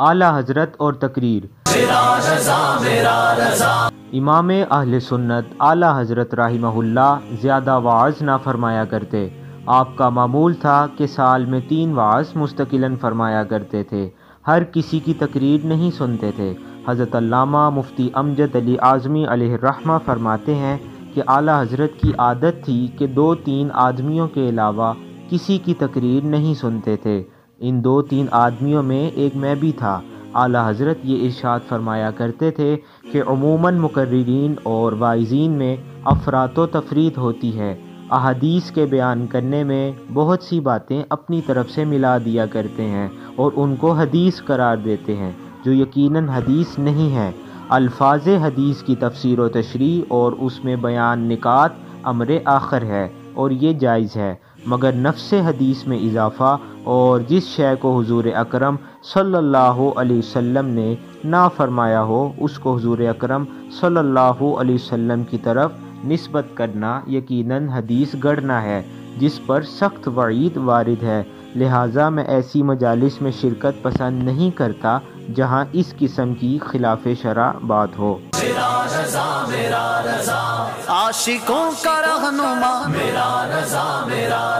اعلی حضرت اور تقریر۔ امام اہل سنت اعلی حضرت رحمہ اللہ زیادہ وعظ نہ فرمایا کرتے۔ آپ کا معمول تھا کہ سال میں تین وعظ مستقلاً فرمایا کرتے تھے۔ ہر کسی کی تقریر نہیں سنتے تھے۔ حضرت علامہ مفتی امجد علی اعظمی علیہ الرحمہ فرماتے ہیں کہ اعلی حضرت کی عادت تھی کہ دو تین آدمیوں کے علاوہ کسی کی تقریر نہیں سنتے تھے۔ ان دو تین آدمیوں میں ایک میں بھی تھا۔ اعلی حضرت یہ ارشاد فرمایا کرتے تھے کہ عموماً مقررین اور وائزین میں افراد و تفرید ہوتی ہے۔ احادیث کے بیان کرنے میں بہت سی باتیں اپنی طرف سے ملا دیا کرتے ہیں اور ان کو حدیث قرار دیتے ہیں، جو یقیناً حدیث نہیں ہے الفاظ حدیث کی تفسیر و تشریح اور اس میں بیان نکات امر آخر ہے اور یہ جائز ہے۔ مگر نفس حدیث میں اضافہ اور جس شے کو حضور اکرم صلی اللہ علیہ وسلم نے نہ فرمایا ہو، اس کو حضور اکرم صلی اللہ علیہ وسلم کی طرف نسبت کرنا یقیناً حدیث گڑنا ہے، جس پر سخت وعید وارد ہے۔ لہٰذا میں ایسی مجالس میں شرکت پسند نہیں کرتا جہاں اس قسم کی خلاف شرع بات ہو۔ عاشقوں کا رہنما میرا رضا میرا رضا